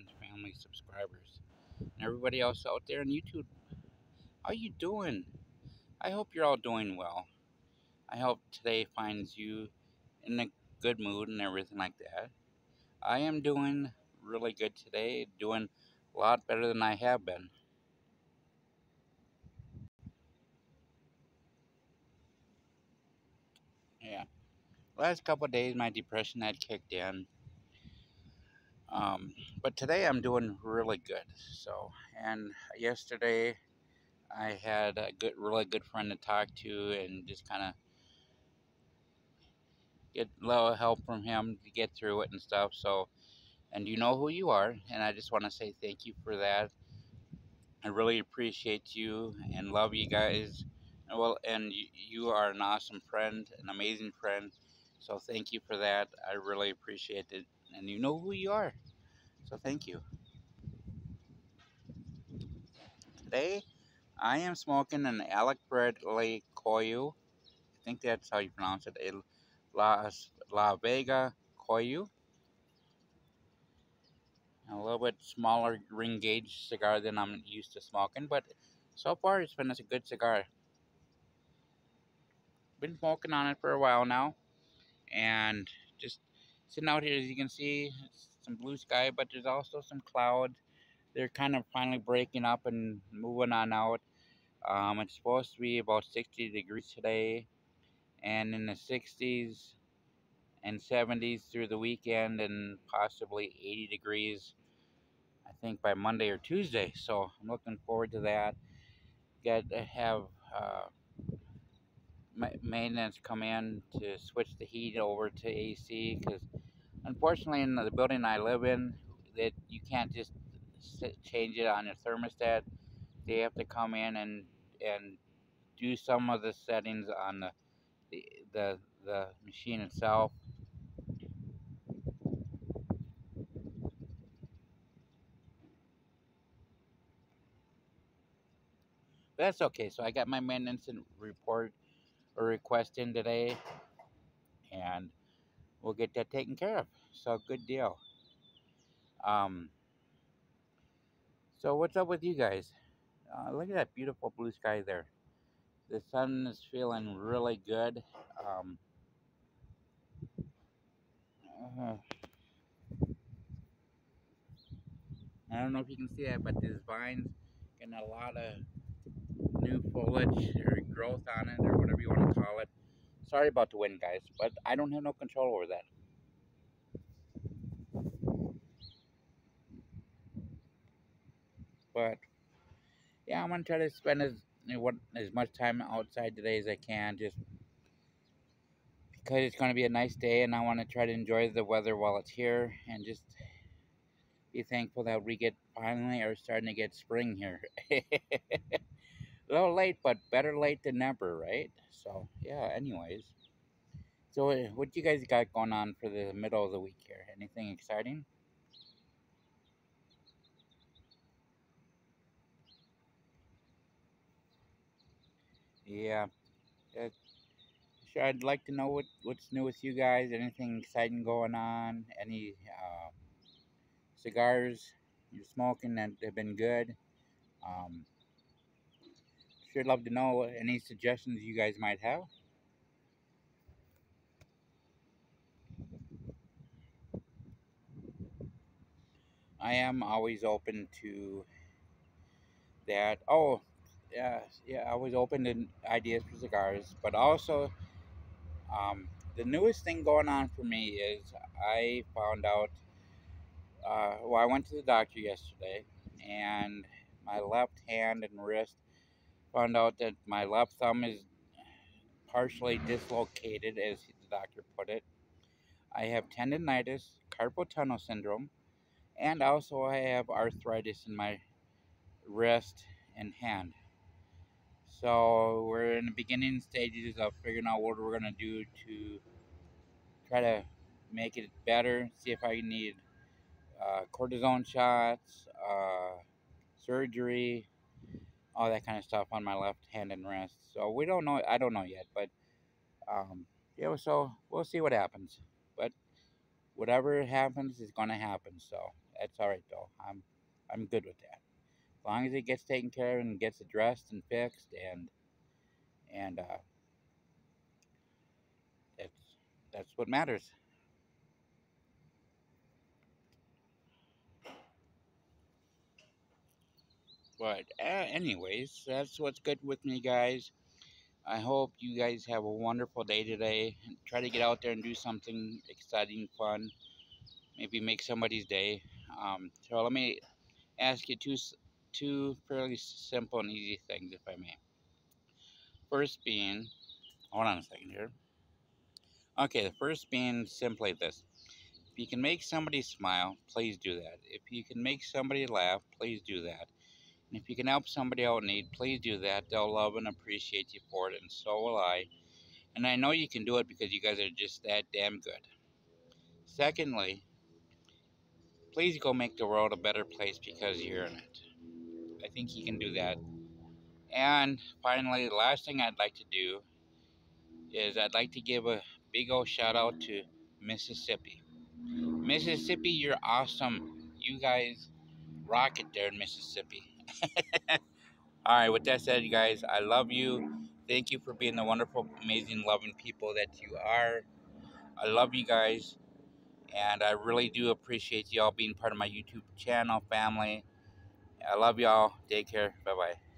friends, family, subscribers, and everybody else out there on YouTube. How you doing? I hope you're all doing well. I hope today finds you in a good mood and everything like that. I am doing really good today, doing a lot better than I have been. Yeah. Last couple days, my depression had kicked in. Um, but today I'm doing really good. So, and yesterday I had a good, really good friend to talk to and just kind of get a little help from him to get through it and stuff. So, and you know who you are, and I just want to say thank you for that. I really appreciate you and love you guys. Well, and you, are an awesome friend, an amazing friend. So thank you for that. I really appreciate it, and you know who you are. So thank you. Today, I am smoking an Alec Bradley Coyol. I think that's how you pronounce it. A La, La Vega Coyol. A little bit smaller ring gauge cigar than I'm used to smoking, but so far it's been a good cigar. Been smoking on it for a while now, and just sitting out here as you can see, some blue sky, but there's also some clouds. They're kind of finally breaking up and moving on out. Um, it's supposed to be about 60 degrees today, and in the 60s and 70s through the weekend, and possibly 80 degrees, I think, by Monday or Tuesday. So I'm looking forward to that. Got to have uh, maintenance come in to switch the heat over to AC because unfortunately in the building I live in that you can't just change it on your thermostat. They have to come in and and do some of the settings on the the the, the machine itself. But that's okay. So I got my maintenance report or request in today and we'll get that taken care of. So good deal. Um, so what's up with you guys? Uh, look at that beautiful blue sky there. The sun is feeling really good. Um, uh, I don't know if you can see that, but this vine's getting a lot of new foliage or growth on it or whatever you want to call it. Sorry about the wind, guys, but I don't have no control over that. But yeah, I'm gonna try to spend as what as much time outside today as I can, just because it's gonna be a nice day, and I want to try to enjoy the weather while it's here, and just be thankful that we get finally are starting to get spring here. a little late, but better late than never, right? So, yeah, anyways. So, uh, what you guys got going on for the middle of the week here? Anything exciting? Yeah. Uh, sure, I'd like to know what, what's new with you guys. Anything exciting going on? Any uh, cigars you're smoking that have been good? Um, sure love to know any suggestions you guys might have. I am always open to that. Oh, yeah, yeah, I was open to ideas for cigars, but also um, the newest thing going on for me is I found out. Uh, well, I went to the doctor yesterday, and my left hand and wrist Found out that my left thumb is partially dislocated, as the doctor put it. I have tendonitis, carpal tunnel syndrome, and also I have arthritis in my wrist and hand. So we're in the beginning stages of figuring out what we're going to do to try to make it better, see if I need uh, cortisone shots, uh, surgery, all that kind of stuff on my left hand and wrist. So we don't know. I don't know yet, but um, yeah. So we'll see what happens. But whatever happens is going to happen. So That's all right though. I'm I'm good with that. As long as it gets taken care of and gets addressed and fixed and and uh, that's that's what matters. But uh, anyways, that's what's good with me, guys. I hope you guys have a wonderful day today. Try to get out there and do something exciting, fun. Maybe make somebody's day. Um, so let me ask you two, two fairly simple and easy things, if I may. First being, hold on a second here. Okay, the first being simply this. If you can make somebody smile, please do that. If you can make somebody laugh, please do that. And if you can help somebody out in need, please do that. They'll love and appreciate you for it, and so will I. And I know you can do it because you guys are just that damn good. Secondly, please go make the world a better place because you're in it. I think you can do that. And finally, the last thing I'd like to do is I'd like to give a big old shout out to Mississippi. Mississippi, you're awesome. You guys rock it there in Mississippi. All right, with that said, you guys, I love you. Thank you for being the wonderful, amazing, loving people that you are. I love you guys, and I really do appreciate y'all being part of my YouTube channel family. I love y'all. Take care. Bye bye.